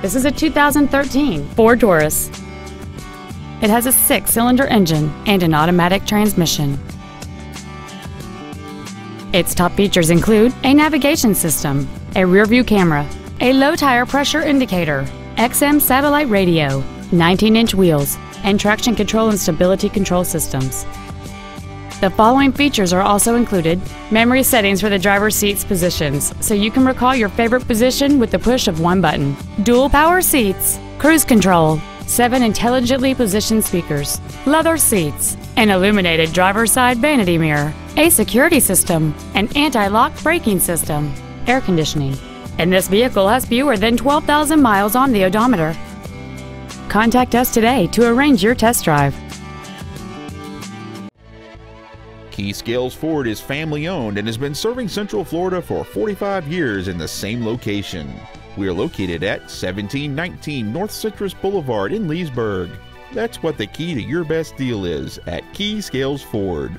This is a 2013 Ford Taurus. It has a six-cylinder engine and an automatic transmission. Its top features include a navigation system, a rear-view camera, a low-tire pressure indicator, XM satellite radio, 19-inch wheels, and traction control and stability control systems. The following features are also included memory settings for the driver's seat's positions, so you can recall your favorite position with the push of one button, dual power seats, cruise control, seven intelligently positioned speakers, leather seats, an illuminated driver's side vanity mirror, a security system, an anti lock braking system, air conditioning. And this vehicle has fewer than 12,000 miles on the odometer. Contact us today to arrange your test drive. Key Scales Ford is family owned and has been serving Central Florida for 45 years in the same location. We are located at 1719 North Citrus Boulevard in Leesburg. That's what the key to your best deal is at Key Scales Ford.